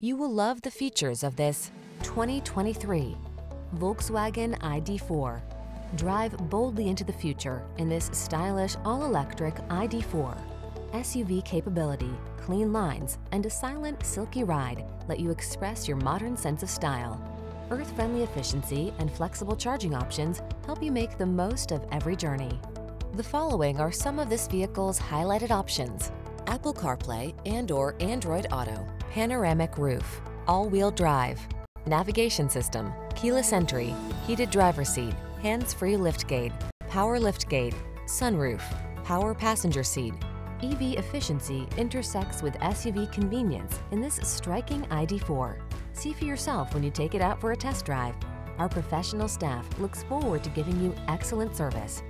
You will love the features of this 2023 Volkswagen ID4. Drive boldly into the future in this stylish all-electric ID4. SUV capability, clean lines, and a silent, silky ride let you express your modern sense of style. Earth-friendly efficiency and flexible charging options help you make the most of every journey. The following are some of this vehicle's highlighted options. Apple CarPlay and or Android Auto, panoramic roof, all-wheel drive, navigation system, keyless entry, heated driver seat, hands-free liftgate, power liftgate, sunroof, power passenger seat. EV efficiency intersects with SUV convenience in this striking ID4. See for yourself when you take it out for a test drive. Our professional staff looks forward to giving you excellent service.